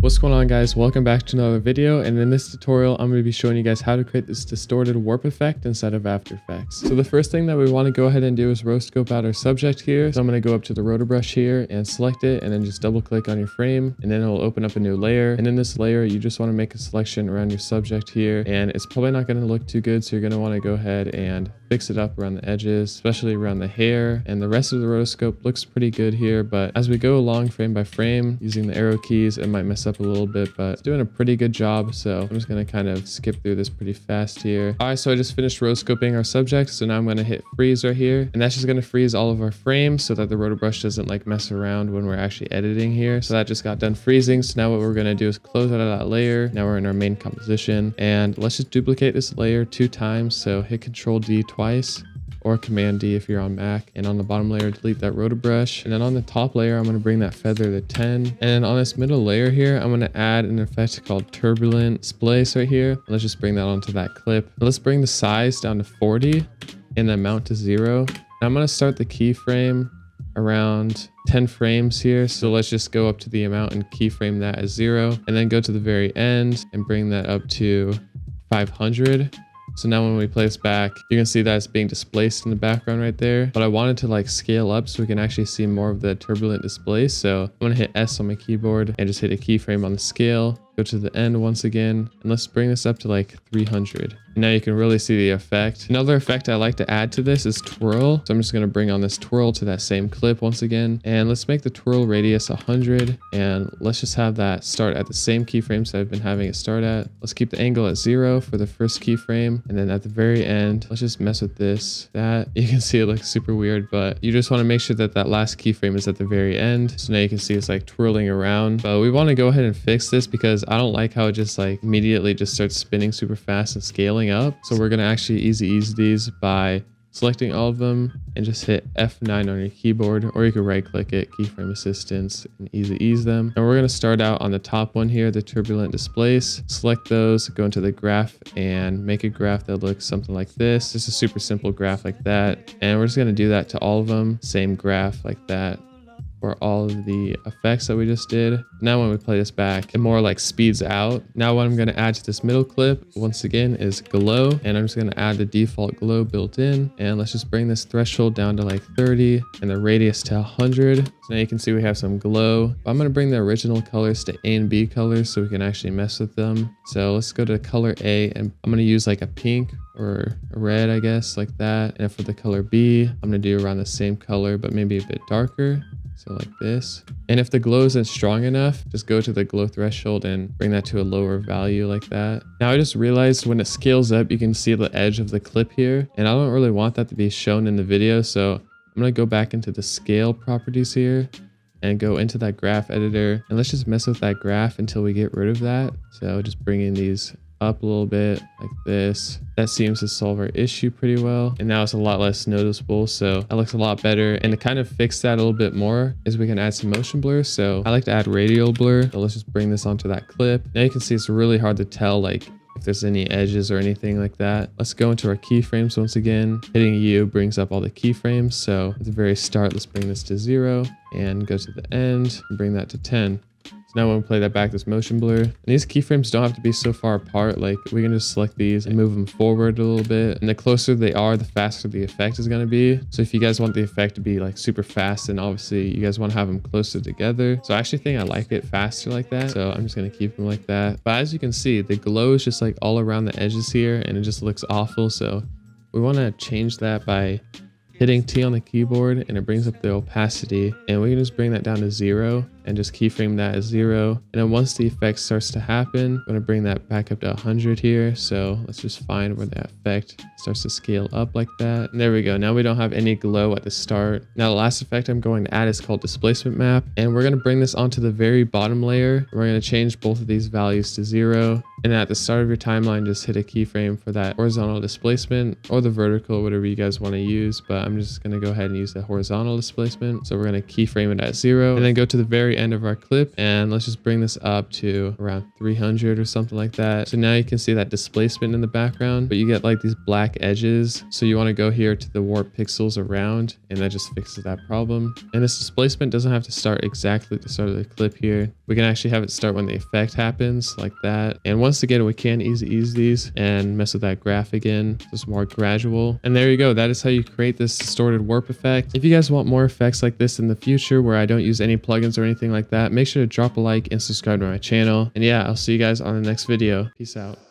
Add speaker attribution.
Speaker 1: What's going on guys? Welcome back to another video and in this tutorial I'm going to be showing you guys how to create this distorted warp effect inside of After Effects. So the first thing that we want to go ahead and do is rotoscope out our subject here. So I'm going to go up to the roto brush here and select it and then just double click on your frame and then it'll open up a new layer. And in this layer you just want to make a selection around your subject here and it's probably not going to look too good so you're going to want to go ahead and fix it up around the edges, especially around the hair. And the rest of the rotoscope looks pretty good here, but as we go along frame by frame using the arrow keys, it might mess up a little bit, but it's doing a pretty good job. So I'm just gonna kind of skip through this pretty fast here. All right, so I just finished rotoscoping our subject. So now I'm gonna hit freeze right here, and that's just gonna freeze all of our frames so that the roto brush doesn't like mess around when we're actually editing here. So that just got done freezing. So now what we're gonna do is close out of that layer. Now we're in our main composition, and let's just duplicate this layer two times. So hit Control D twice or Command D if you're on Mac. And on the bottom layer, delete that roto brush. And then on the top layer, I'm gonna bring that feather to 10. And on this middle layer here, I'm gonna add an effect called turbulent displace right here. Let's just bring that onto that clip. Let's bring the size down to 40 and the amount to zero. I'm gonna start the keyframe around 10 frames here. So let's just go up to the amount and keyframe that as zero and then go to the very end and bring that up to 500. So now when we this back, you can see that it's being displaced in the background right there. But I wanted to like scale up so we can actually see more of the turbulent displace. So I'm to hit S on my keyboard and just hit a keyframe on the scale go to the end once again, and let's bring this up to like 300. now you can really see the effect. Another effect I like to add to this is twirl. So I'm just going to bring on this twirl to that same clip once again. And let's make the twirl radius 100. And let's just have that start at the same keyframes that I've been having it start at. Let's keep the angle at zero for the first keyframe. And then at the very end, let's just mess with this. That you can see it looks super weird, but you just want to make sure that that last keyframe is at the very end. So now you can see it's like twirling around. But we want to go ahead and fix this because I don't like how it just like immediately just starts spinning super fast and scaling up. So we're to actually easy ease these by selecting all of them and just hit F9 on your keyboard or you can right click it, keyframe assistance and easy ease them. And we're to start out on the top one here, the turbulent displace. Select those, go into the graph and make a graph that looks something like this. Just a super simple graph like that. And we're just to do that to all of them. Same graph like that for all of the effects that we just did. Now when we play this back, it more like speeds out. Now what I'm going to add to this middle clip, once again, is glow. And I'm just going to add the default glow built in. And let's just bring this threshold down to like 30 and the radius to 100. So now you can see we have some glow. I'm going to bring the original colors to A and B colors so we can actually mess with them. So let's go to color A and I'm going to use like a pink or a red, I guess, like that. And for the color B, I'm to do around the same color, but maybe a bit darker. So like this. And if the glow isn't strong enough, just go to the glow threshold and bring that to a lower value like that. Now I just realized when it scales up, you can see the edge of the clip here. And I don't really want that to be shown in the video. So I'm going to go back into the scale properties here and go into that graph editor. And let's just mess with that graph until we get rid of that. So just bring in these up a little bit like this. That seems to solve our issue pretty well. And now it's a lot less noticeable. So that looks a lot better. And to kind of fix that a little bit more is we can add some motion blur. So I like to add radial blur. So let's just bring this onto that clip. Now you can see it's really hard to tell like if there's any edges or anything like that. Let's go into our keyframes once again. Hitting U brings up all the keyframes. So at the very start, let's bring this to zero and go to the end and bring that to 10. So now when we play that back, this motion blur. And these keyframes don't have to be so far apart. Like we can just select these and move them forward a little bit. And the closer they are, the faster the effect is going to be. So if you guys want the effect to be like super fast, then obviously you guys want to have them closer together. So I actually think I like it faster like that. So I'm just going to keep them like that. But as you can see, the glow is just like all around the edges here and it just looks awful. So we want to change that by hitting T on the keyboard and it brings up the opacity and we can just bring that down to zero and just keyframe that as zero. And then once the effect starts to happen, I'm gonna bring that back up to 100 here. So let's just find where that effect starts to scale up like that. And there we go. Now we don't have any glow at the start. Now the last effect I'm going to add is called displacement map. And we're gonna bring this onto the very bottom layer. We're gonna change both of these values to zero. And at the start of your timeline, just hit a keyframe for that horizontal displacement or the vertical, whatever you guys want to use. But I'm just to go ahead and use the horizontal displacement. So we're to keyframe it at zero and then go to the very very end of our clip and let's just bring this up to around 300 or something like that. So now you can see that displacement in the background, but you get like these black edges. So you want to go here to the warp pixels around and that just fixes that problem. And this displacement doesn't have to start exactly at the start of the clip here. We can actually have it start when the effect happens like that. And once again, we can easy ease these and mess with that graph again. Just more gradual. And there you go. That is how you create this distorted warp effect. If you guys want more effects like this in the future where I don't use any plugins or anything like that, make sure to drop a like and subscribe to my channel. And yeah, I'll see you guys on the next video. Peace out.